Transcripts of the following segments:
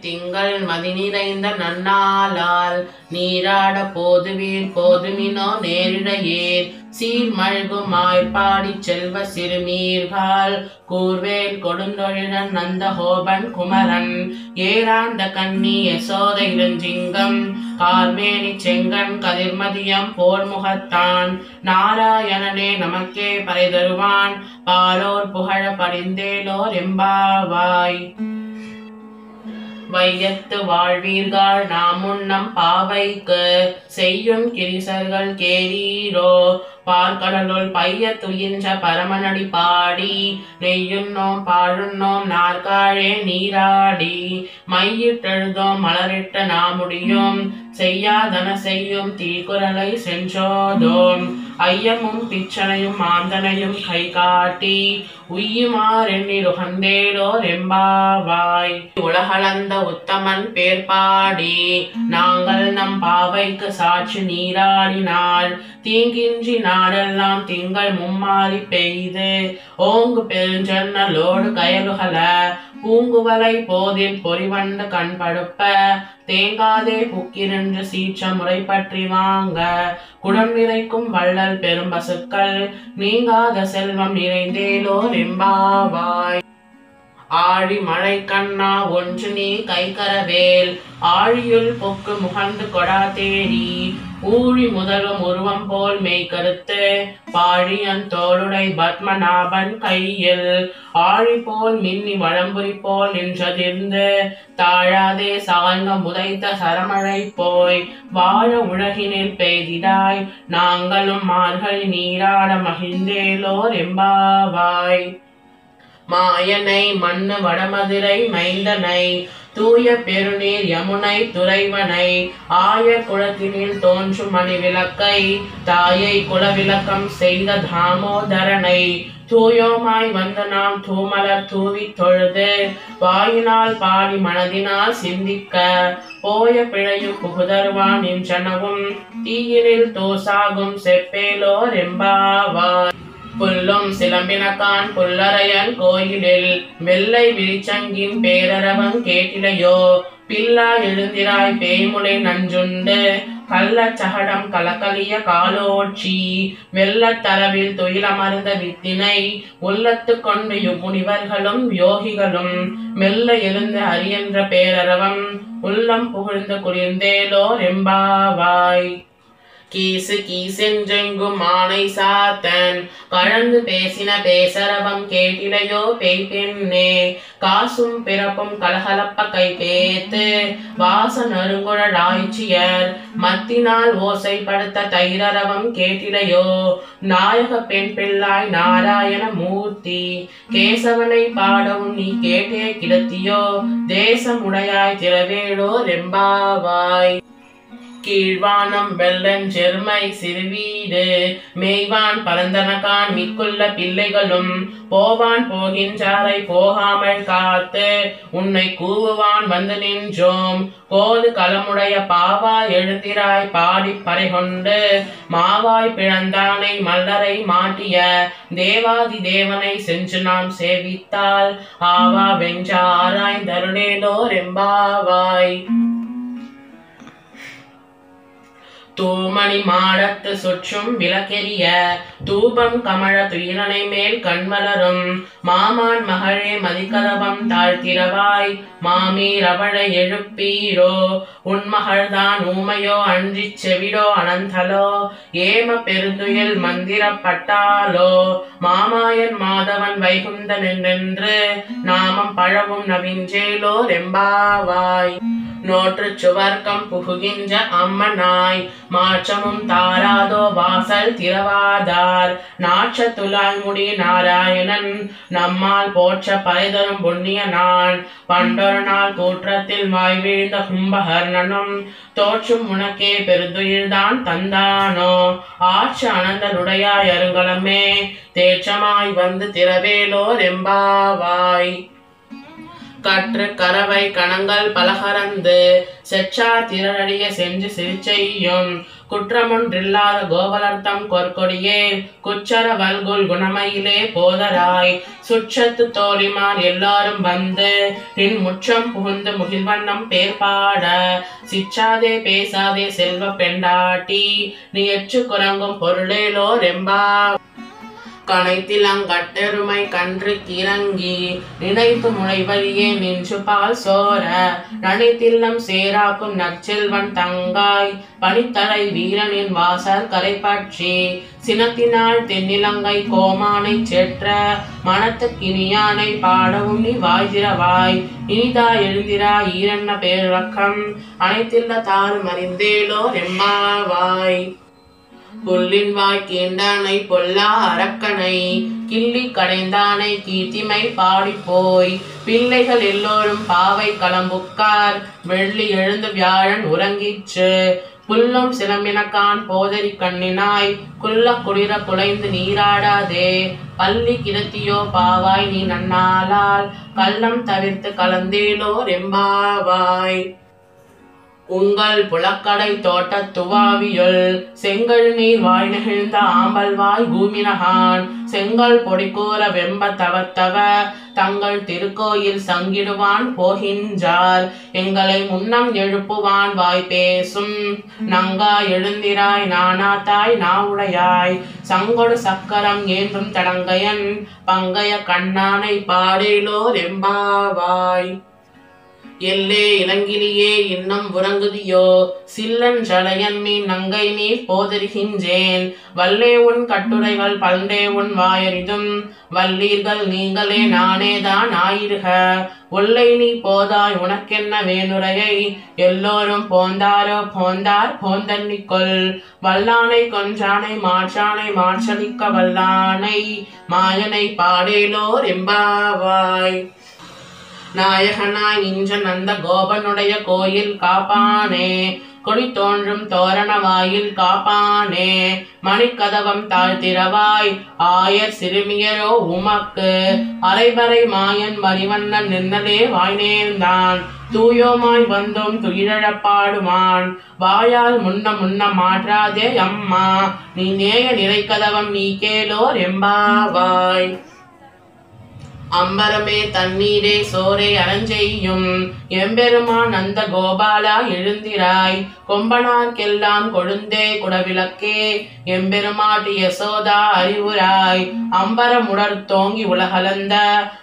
திங்கள் மதி நிறைந்த நன்னாளால் நீராட போதுவீர் போதுமினோ நேரிடையேர். சீர் மழ்கும் மாய்ப்பாடி செல்வ சிறுமீர்கால் கூர்வேல் கொடுந்தொழிலன் நந்தகோபன் குமரன். ஏராந்த கண்ணி யசோத இளஞ்சிங்கம் கார்மேனி செங்கன் கதிர்மதியம் போர்முகத்தான். நாராயணனே நமக்கே பறை தருவான் பாலோர் புகழ படிந்தேலோர் எம்பாவாய். வையத்து வாழ்வீர்கள் நாம் உண்ணம் பாவைக்கு. செய்யும் கிரிசர்கள் கேரீரோ பார்க்கடலுள் பைய துயின்ற பரமனடி பாடி. நெய்யுண்ணோம் பாழுண்ணோம் நாற்காழே நீராடி. மையிட்டெழுதோம் மலரிட்ட நாமுடியும். செய்யாதன செய்யும் தீக்குறளை சென்றோதோம். ஐயமும் பிச்சனையும் மாந்தனையும் கை காட்டி உய்யுமாறெண்ணிருகந்தேலோர் எம்பாவாய் உலகளந்த உத்தமன் பேர் பாடி நாங்கள் நம் பாவைக்கு சாட்சி நீராடினால் தீங்கின்றி நாடெல்லாம் திங்கள் மும்மாறி பெய்து ஓங்கு பெருஞ்சன்னலோடு கயலுகல பூங்குவலை போதில் பொறிவண்டு கண் படுப்ப தேங்காதே புக்கிரென்று சீற்ற முறை பற்றி வாங்க. குடம் நிறைக்கும் வள்ளல் பெரும் பசுக்கள் நீங்காத செல்வம் நிறைந்தேலோ எம்பாவாய் ஆழி மழை கண்ணா ஒன்று நீ கைகரவேல் ஆழியுள் பொக்கு முகந்து கொடா தேடி ஊழி முதலும் உருவம் போல் மெய் கருத்து பாழியன் தோளுடை பத்மநாபன் கையில் ஆழி போல் மின்னி வளம்புரி போல் நின்றதிர்ந்து தாழாதே சாய்ந்த முதைத்த சரமழை போய் வாழ உலகினில் பெய்திடாய் நாங்களும் மார்கழி நீராட மகிழ்ந்தேலோர் எம்பாவாய். மாயனை மண்ணு வடமதுரை மைந்தனை தூய பெருநீர் யமுனை துறைவனை ஆய குளத்தினில் தோன்றும் மணிவிளக்கை தாயை குலவிளக்கம் செய்த தாமோதரனை தூயோமாய் வந்த நாம் தூமலர் தூவி தொழுது வாயினால் பாடி மனதினால் சிந்திக்க போய பிழையும் புகுதருவான் என்றனவும் தீயினில் தோசாகும் செப்பேலோர் எம்பாவார் புல்லும் சிலம்பினக்கான் புல்லறையல் கோயிலில் வெள்ளை விரிச்சங்கின் பேரரவம் கேட்டிலையோ? பில்லா எழுந்திராய் பேய்முளை நஞ்சுண்டு கள்ளச் சகடம் கலக்கலிய காலோட்சி வெள்ளத்தரவில் துயிலமர்ந்த வித்தினை உள்ளத்து கொண்டு முனிவர்களும் யோகிகளும் மெல்ல எழுந்த அரியன்ற பேரரவம் உள்ளம் புகழ்ந்து குளிர்ந்தேலோ ரெம்பாவாய் கீசு கீசென்றெங்கும் மானை சாத்தன். கலந்து பேசின பேசரவம் கேட்டிலையோ பேய் பெண்ணே காசும் பிறப்பும் கலகலப்ப கை பேத்து வாச நறுங்குழல் ஆய்ச்சியர் மத்தினால் ஓசைப்படுத்த தைரரவம் கேட்டிலையோ நாயக பெண் பிள்ளாய் நாராயண மூர்த்தி. கேசவனை பாடவும் நீ கேட்டே கிடத்தியோ. தேசமுடையாய் திரவேடோ ரெம்பாவாய். கீழ்வானம் வெள்ளன் செருமை சிறுவீடு மேய்வான் பரந்தனகான் மிக்குள்ள பிள்ளைகளும் போவான் போகின்றாரை போகாமல் காத்து உன்னை கூவுவான் வந்து நின்றோம். கோது களமுடைய பாவா எழுத்திராய் பாடி பறைகொண்டு மாவாய் பிழந்தானை மல்லரை மாட்டிய தேவாதி தேவனை சென்று நாம் சேவித்தால் ஆவா வெஞ்ச ஆராய்ந்தருளேலோர் எம்பாவாய் தூமணி மாடத்து சுற்றும் விளக்கெரிய தூபம் கமழ துயிலனை மேல் கண்வளரும் மாமான் மகளே மதிக்கதபம் தாழ்த்திரவாய் மாமி ரவழை எழுப்பீரோ? உன்மகள்தான் ஊமையோ அன்றி செவிடோ அனந்தலோ? ஏம பெருந்துயில் மந்திரப்பட்டாலோ மாமாயன் மாதவன் வைகுந்தன் என்றென்று நாமம் பழவும் நவிஞ்சேலோ ரெம்பாவாய் நோற்று சுவர்க்கம் புகுகின்ற அம்மனாய் மாற்றமும் தாராதோ வாசல் திரவாதார் நாற்ற துலாய்முடி நாராயணன் நம்மால் போற்ற பரிதரும் புண்ணிய நான் பண்டொரு நாள் கூற்றத்தில் வாய் வீழ்ந்த கும்பகர்ணனும் தோற்றும் உனக்கே பெருதுயில்தான் தந்தானோ ஆற்று அனந்தனுடையாய் அருங்கலமே தேற்றமாய் வந்து திரவேலோர் எம்பாவாய் கற்று கரவை கணங்கள் பலகரந்து செச்சார் திரளடிய செஞ்சு சிரிச்செய்யும். குற்றமொன்றில்லாத கோவலர்த்தம் கொற்கொடியே குச்சர வல்குல் குணமையிலே போதராய். சுற்றத்து தோழிமார் எல்லாரும் வந்து நின் முற்றம் புகுந்து முகில்வண்ணம் பேர் பாட சிச்சாதே பேசாதே செல்வ பெண்டாட்டி நீ எச்சு குரங்கும் பொருளேலோ ரெம்பா. கனைத்திலங்கட்டெருமை கன்று கிறங்கி நினைத்து முளைவழியே நின்று பால் சோர. நனைத்தில்லம் சேராக்கும் நச்செல்வன் தங்காய் பனித்தலை வீரனின் வாசல் கரை பற்றி சினத்தினால் தென்னிலங்கை கோமானை செற்ற மனத்துக்கினியானை பாடவும் நீ வாய்திரவாய். இனிதா எழுந்திரா ஈரன்ன பேரக்கம் அனைத்தில்ல தாறு மறிந்தேலோ எம்மாவாய். புல்லின் வாய் கீண்டானை பொல்லா அரக்கனை கிள்ளி கடைந்தானை கீர்த்திமை பாடி போய் பிள்ளைகள் எல்லோரும் பாவை களம்புக்கார் வெள்ளி எழுந்து வியாழன் உறங்கிற்று. புல்லும் சிலம்பினக்கான் போதரி கண்ணினாய் குள்ள குளிர குலைந்து நீராடாதே. பள்ளி கிடத்தியோ பாவாய் நீ நன்னாளால் கள்ளம் தவிர்த்து கலந்தேலோ ரெம்பாவாய். உங்கள் புலக்கடை தோட்டத் துவாவியுள் செங்கல் நீர் வாய் நெகிழ்ந்த ஆம்பல் வாய் பூமினகான். செங்கல் பொடிக்கூற வெம்ப தவத்தவ தங்கள் திருக்கோயில் சங்கிடுவான் போகின்றார். எங்களை முன்னம் எழுப்புவான் வாய் பேசும். நங்கா எழுந்திராய் நானாத்தாய் நாவுடையாய் சங்கொடு சக்கரம் ஏந்தும் தடங்கையன் பங்கைய கண்ணானை பாடேலோ ரெம்பாவாய் எல்லே இளங்கிலியே இன்னும் உறங்குதியோ? சில்லன் ஜலையன் மீ நங்கை நீ போதறிகின்றேன் வல்லே உன் கட்டுரைகள் பல்டே உன் வாயறிதும். வல்லீர்கள் நீங்களே நானேதான் ஆயிருக ஒல்லை நீ போதாய் உனக்கென்ன வேணுரையை? எல்லோரும் போந்தாரோ? போந்தார் போந்தன்னிக்கொள். வல்லானை கொன்றானை மாற்றானை மாற்றலிக்க வல்லானை. மாயனை பாடேலோர் எம்பாவாய். நாயகனாய் நின்ற நந்த கோபனுடைய கோயில் காப்பானே. கொடி தோன்றும் தோரண வாயில் காப்பானே. மணிக்கதவம் தாழ்த்திரவாய் ஆயர் சிறுமியரோ உமக்கு. அலைபறை மாயன் மணிவண்ணன் நின்னதே வாய்நேர்ந்தான் தூயோமாய் வந்தோம் துயிழப்பாடுமான் வாயால் முன்ன முன்ன மாற்றாதே அம்மா. நீ நேய நிறைக்கதவம் நீ கேளோர் எம்பாவாய். அம்பரமே தண்ணீரே சோரே அறஞ்செய்யும். எம்பெருமான் அந்த கோபாலா எழுந்திராய். கொம்பனார்க்கெல்லாம் கொழுந்தே குடவிளக்கே. எம்பெருமாட்டு யசோதா அறிவுராய். அம்பரமுடர் தோங்கி உலகலந்த.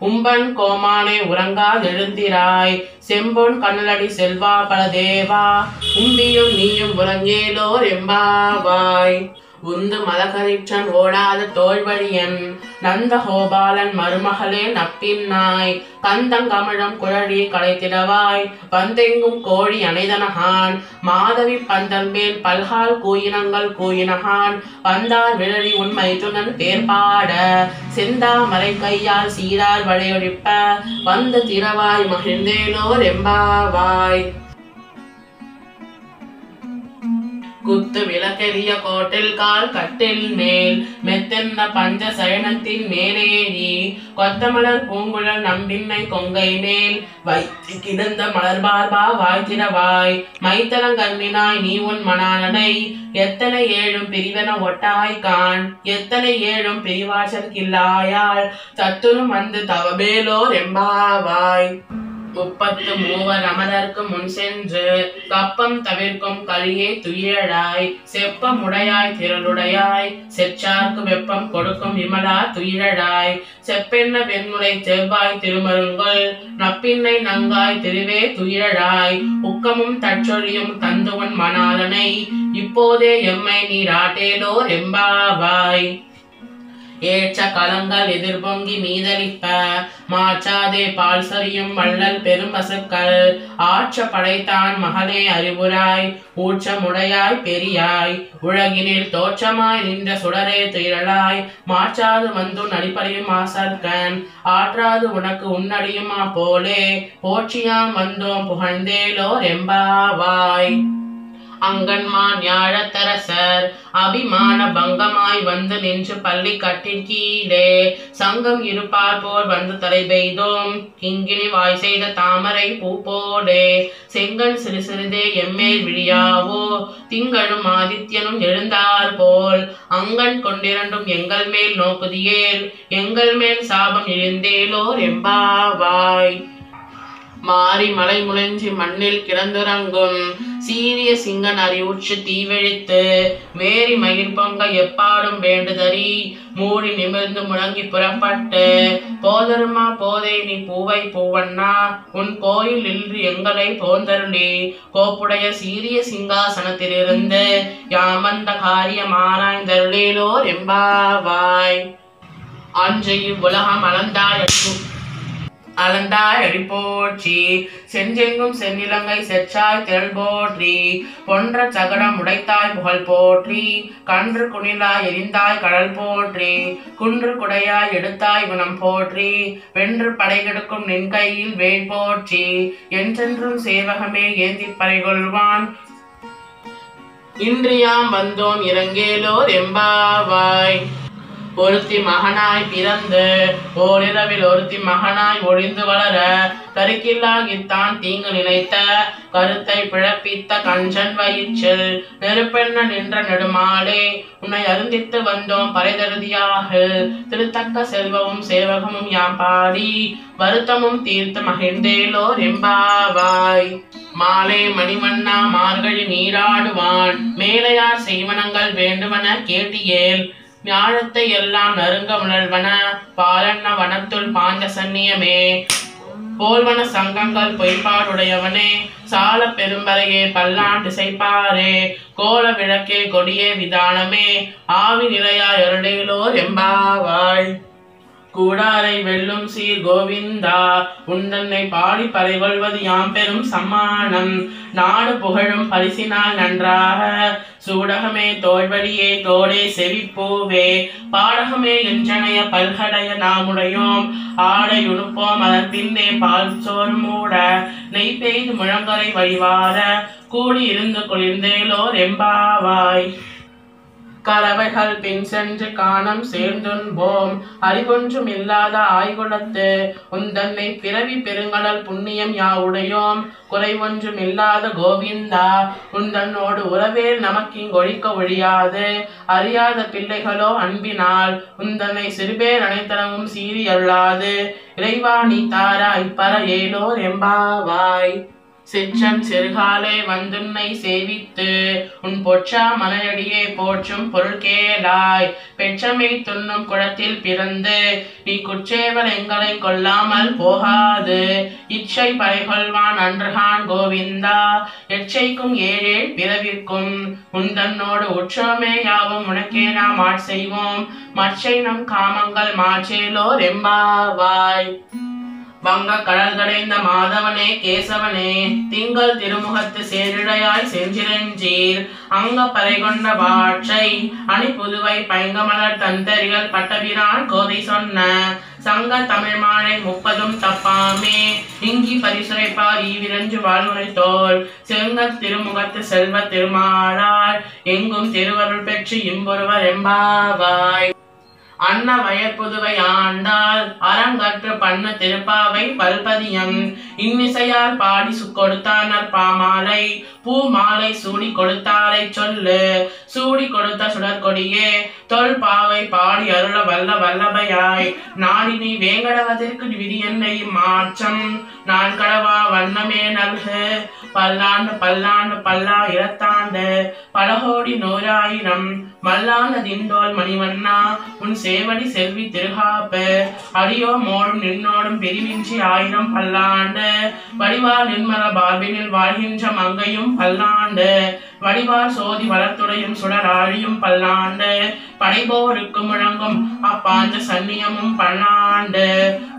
உம்பன் கோமானே உறங்காதெழுந்திராய் செம்பொன் கண்ணலடி செல்வா பலதேவா உம்பியும் நீயும் உறங்கேலோர் எம்பாவாய். உந்து மலகரிற்றன் ஓடாத தோல்வழியன் நந்தகோபாலன் மருமகளே நப்பின்னாய் கந்தங்கமிழம் குழலி களைத்திடவாய் வந்தெங்கும் கோழி அனைதனகான் மாதவி பந்தன்மேல் பல்கால் கூயினங்கள் கூயினகான் வந்தார் விழலி உன் மைத்துனன் பேர்பாட செந்தாமலை கையால் சீரார் வளையொழிப்ப வந்து திரவாய் மகிழ்ந்தேலோர் எம்பாவாய். குத்து விளக்கெரிய கோட்டில் கால் கட்டில் மேல் மெத்தென்ன பஞ்ச சயனத்தின் மேலே நீ கொத்தமலர் பூங்குழல் நம்பின்னை கொங்கை மேல். வைத்து கிடந்த மலர்பார்பா வாய்த்திரவாய் மைத்தலங்கண்ணினாய் நீ உன் மணானனை எத்தனை ஏழும் பிரிவன ஒட்டாய் கான் எத்தனை ஏழும் பிரிவாசற்கில்லாயால் தத்துரும் வந்து தவபேலோர் எம்பாவாய். குப்பத்து மூவர் அமரர்க்கு முன் சென்று கப்பம் தவிர்க்கும் கலியே துயிழாய் செப்பம் உடையாய் திரளுடையாய் செச்சார்க்கு வெப்பம் கொடுக்கும் விமலா துயிழாய் செப்பென்ன வெண்முறை செவ்வாய் திருமருங்கள் நப்பின்னை நங்காய் திருவே துயிழாய் உக்கமும் தற்றொழியும் தந்துவன் மணாலனை இப்போதே எம்மை நீராட்டேலோ எம்பாவாய். ஏற்ற கலங்கள் எதிர்பொங்கி மீதளிப்ப மாற்றாதே பால் சரியும் வள்ளல் பெரும் பசுக்கள் ஆற்ற படைத்தான் மகளே அறிவுராய் ஊற்றமுடையாய் பெரியாய். உலகினில் தோற்றமாய் நின்ற சுடரே துயிரலாய் மாற்றாது வந்து நடிப்படையும் ஆசற்கன் ஆற்றாது உனக்கு உன்னடியுமா போலே போற்றியாம் வந்தோம் புகழ்ந்தேலோ எம்பாவாய். அங்கன்மான் ஞாழத்தரசர் அபிமான பங்கமாய் வந்து நின்று பள்ளி கட்டின் கீழே. சங்கம் இருப்பார் போல் வந்து தலை பெய்தோம். கிங்கினி வாய் செய்த தாமரை பூ போடே செங்கன் சிறு சிறிதே எம்மேல் விழியாவோ. திங்களும் ஆதித்யனும் எழுந்தார் போல். அங்கன் கொண்டிரண்டும் எங்கள் மேல் நோக்குதியேல். எங்கள் மேல் சாபம் இழிந்தேலோர் எம்பாவாய். மாறி மலை முளைஞ்சி மண்ணில் கிடந்துறங்கும் சீரிய சிங்கன் அறிவுற்று தீவெழித்து வேரி மயிர் பொங்க எப்பாடும் வேண்டுதறி மூடி நிமிர்ந்து முழங்கி புறப்பட்டு போதருமா போதே நீ பூவை பூவண்ணா உன் கோயில் இன்று எங்களை போந்தருளி கோப்புடைய சீரிய சிங்காசனத்திலிருந்து யாமந்த காரியம் ஆராய்ந்தருளேலோர் எம்பாவாய். அன்று இவ்வுலகம் அளந்தாய் அலந்தாய் அடி போற்றி செஞ்செங்கும் செந்நிலங்கை செச்சாய் திரள் போற்றி பொன்ற சகடம் உடைத்தாய் புகழ் போற்றி கன்று குணிலாய் எரிந்தாய் கடல் போற்றி குன்று குடையாய் எடுத்தாய் குணம் போற்றி வென்று படைகெடுக்கும் நின் கையில் வேல் போற்றி என்றென்றும் சேவகமே ஏந்தி பறைகொள்வான். இன்றியாம் வந்தோம் இறங்கேலோர் எம்பாவாய். ஒருத்தி மகனாய் பிறந்து ஓரிரவில் ஒருத்தி மகனாய் ஒழிந்து வளர தருக்கில்லாகித்தான் தீங்கு நினைத்த கருத்தை பிழப்பித்த கஞ்சன் வயிற்றில் நெருப்பெண்ண நின்ற நெடுமாலே உன்னை அருந்தித்து வந்தோம் பரைதருதியாக திருத்தக்க செல்வமும் சேவகமும் யாம் பாடி வருத்தமும் தீர்த்து மகிழ்ந்தேலோர் எம்பாவாய். மாலை மணிமன்னா மார்கழி நீராடுவான் மேலையார் செய்வனங்கள் வேண்டுமென கேட்டியேல் ஞானத்தை எல்லாம் நறுங்க உணர்வன பாலன்ன வனத்துள் பாஞ்ச சன்னியமே. போல்வன சங்கங்கள் பொய்ப்பாடுடையவனே சால பெரும்பறையே பல்லான் திசைப்பாரே கோல விளக்கே கொடியே விதானமே ஆவி நிலையா எருடையிலோர் எம்பாவாய் கூடாரை வெல்லும் சீர் கோவிந்தா. உந்தன்னை பாடி பறைகொள்வது யாம் பெரும் சம்மானம். நாடு புகழும் பரிசினால் நன்றாக. சூடகமே தோல்வழியே தோடே செவிப்பூவே. பாடகமே எஞ்சனைய பல்கடைய நாமுடையோம். ஆடை உணுப்போம் அதன் பின்னே பால் சோர் மூட. நெய் பெய்து முழங்கரை வழிவார. கூடி இருந்து குளிர்ந்தேலோர் எம்பாவாய். கறவைகள் பின் சென்று காணம் சேர்ந்துண்போம். அறிவொன்றும் இல்லாத ஆய்குலத்து உந்தன்னை பிறவி பெருங்கடல் புண்ணியம் யாவுடையோம். குறைவொன்றும் இல்லாத கோவிந்தா உந்தன்னோடு உறவேல் நமக்கிங்கொழிக்க ஒழியாது. அறியாத பிள்ளைகளோ அன்பினால் உந்தன்னை சிறுபேர் அனைத்தனமும் சீறி இறைவா நீ தாரா இப்பற ஏலோர் எம்பாவாய். சிற்றம் சிறுகாலே வந்துன்னை சேவித்து உன் பொற்றா மலையடியே போற்றும் பொருள்கேளாய் பெற்றமை துண்ணும் குளத்தில் பிறந்து நீ குற்றேவல் எங்களை கொல்லாமல் போகாது. இச்சை பறைகொள்வான் அன்றுகான் கோவிந்தா எச்சைக்கும் ஏழேழ் பிறவிற்கும். உந்தன்னோடு உற்றோமே யாவும் உனக்கே நாம் ஆட்செய்வோம். மற்றை நம் காமங்கள் மாற்றேலோர் எம்பாவாய். வங்க கடல் கடைந்த மாதவனே கேசவனே திங்கள் திருமுகத்து சேரிழையாய் செஞ்சிரஞ்சீர் அங்க பறை கொண்ட வாற்றை அணி புதுவை பைங்கமலர் தந்தரிகள் பட்டபிரான் கோதை சொன்ன சங்க தமிழ் மாலை முப்பதும் தப்பாமே. இங்கி பரிசுரைப்பார் ஈவிரஞ்சு வாழ்வுரை தோல். செங்க திருமுகத்து செல்வ திருமாளார் எங்கும் திருவருள் பெற்று இம்பொருவர் எம்பாவாய். அன்ன வயற்புதுவை ஆண்டாள் அறங்கற்று பண்ண திருப்பாவை பல்பதியம். இன்னிசையால் பாடி சு கொடுத்தானர் பாமாலை பூ மாலை சூடி கொடுத்தாரை சொல்லு. சூடி கொடுத்த சுடற்கொடியே தொல் பாவை பாடி அருள வல்ல வல்லபையாய். நாடி நீ வேங்கடவதற்கு விதி என்னை மாற்றம். நான் கடவா வண்ணமே நல்கு. பல்லாண்டு பல்லாண்டு பல்லா இரத்தாண்டு பலகோடி நூறாயிரம் மல்லான திண்டோல் மணிவண்ணா உன் சேவடி செல்வி திருகாப்ப. அடியோ மோடும் நின்னோடும் பிரிவின்றி ஆயிரம் பல்லாண்டு. வடிவார் நிர்மல பார்பினில் வாழ்கின்ற மங்கையும் பல்லாண்டு. வடிவார் சோதி வளர்த்துடையும் சுடராழியும் பல்லாண்டு. படைபோருக்கு முழங்கும் அப்பாஞ்ச சன்னியமும் பல்லாண்டு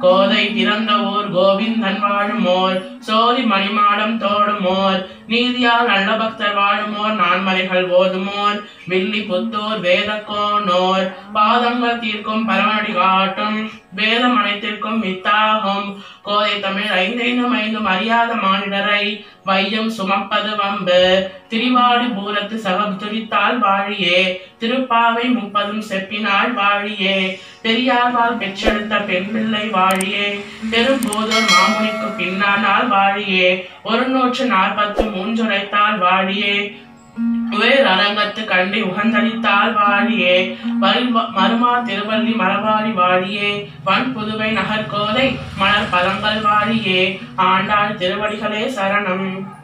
கோதை பிறந்த ஊர் கோவிந்தன் வாழும் ஓர் சோதி மணிமாடம் தோடும் தோடுமோர் நீதியால் நல்ல பக்தர் வாழுமோர். நான்மறைகள் ஓதுமோர். வில்லி புத்தூர் வேதக்கோனோர் பாதங்கள் தீர்க்கும் பரமடி காட்டும் வேதம் அனைத்திற்கும் வித்தாகும் கோதை தமிழ் ஐந்தைந்தும் ஐந்தும் அறியாத மானிடரை வையம் சுமப்பது வம்பு. திரிவாடி பூரத்து சகம் துரித்தால் வாழியே திருப்பாவை முப்பதும் செப்பினால் வாழியே. பெரியார்வால் பெற்றெடுத்த பெண்பிள்ளை வாழியே பெரும்போதோர் மாமுனிக்கு பின்னானால் வாழியே. ஒரு நூற்று நாற்பத்து மூன்றுரைத்தால் வாழியே. வேர் அரங்கத்து கண்டு உகந்தளித்தால் வாழியே மருமா திருவள்ளி மரபாடி வாழியே வன் புதுவை நகர்கோதை மலர் பழங்கள் வாழியே ஆண்டாள் திருவடிகளே சரணம்.